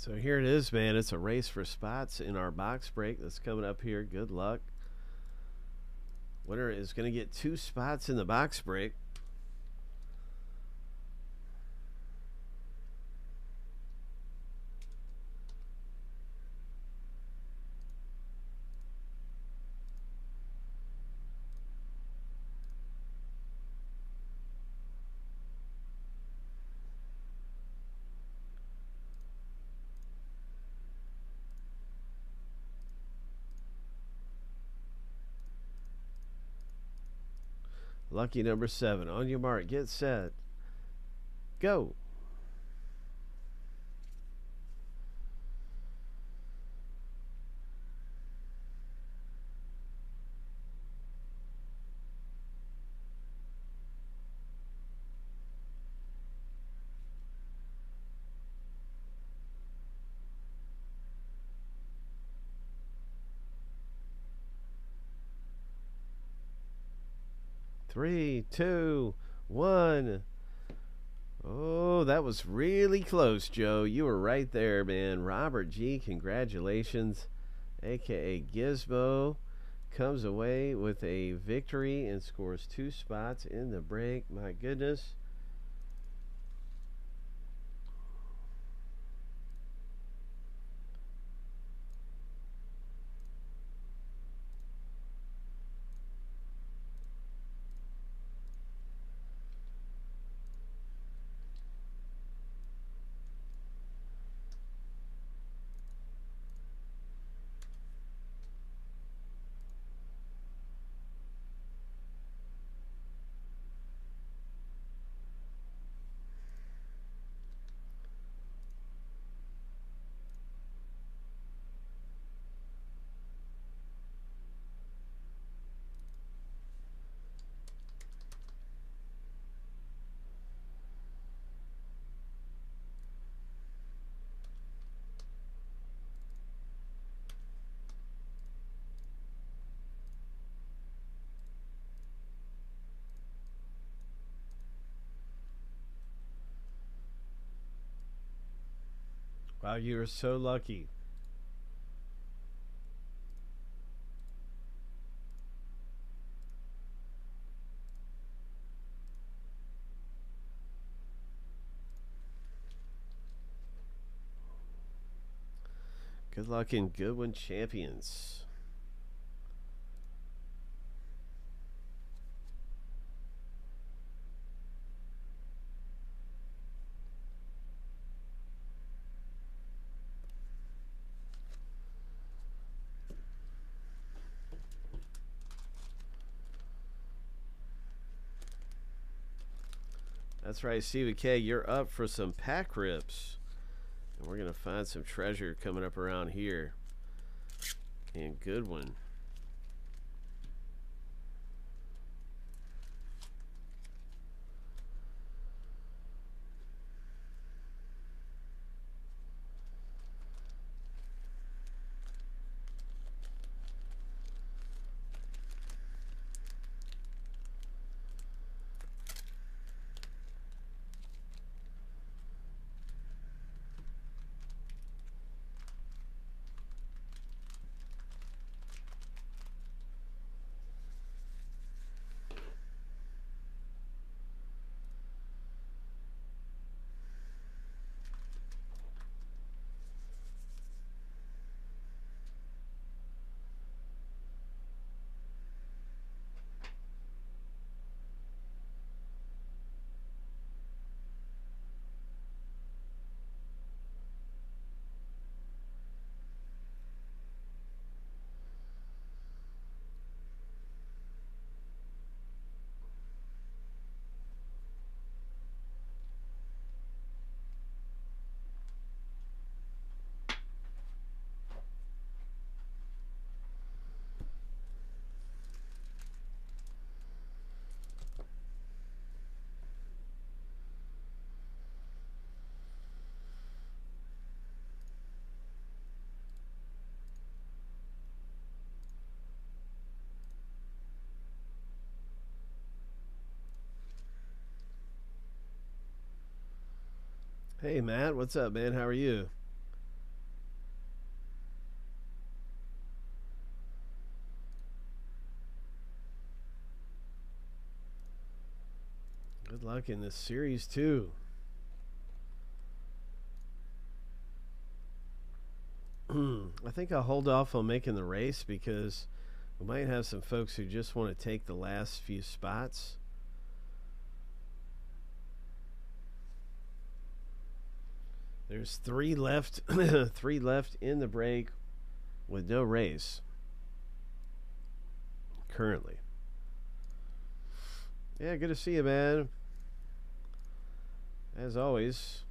So here it is, man. It's a race for spots in our box break that's coming up here. Good luck. Winner is going to get two spots in the box break. Lucky number seven. On your mark, get set, go. Three, two, one. Oh, that was really close, Joe. You were right there, man. Robert G, congratulations. AKA Gizmo comes away with a victory and scores two spots in the break. My goodness. Wow, you are so lucky. Good luck in Goodwin Champions. That's right, Stevie K. You're up for some pack rips. And we're going to find some treasure coming up around here. And good one. Hey, Matt. What's up, man? How are you? Good luck in this series, too. I think I'll hold off on making the race because we might have some folks who just want to take the last few spots. There's three left, three left in the break with no race currently. Yeah, good to see you, man. As always,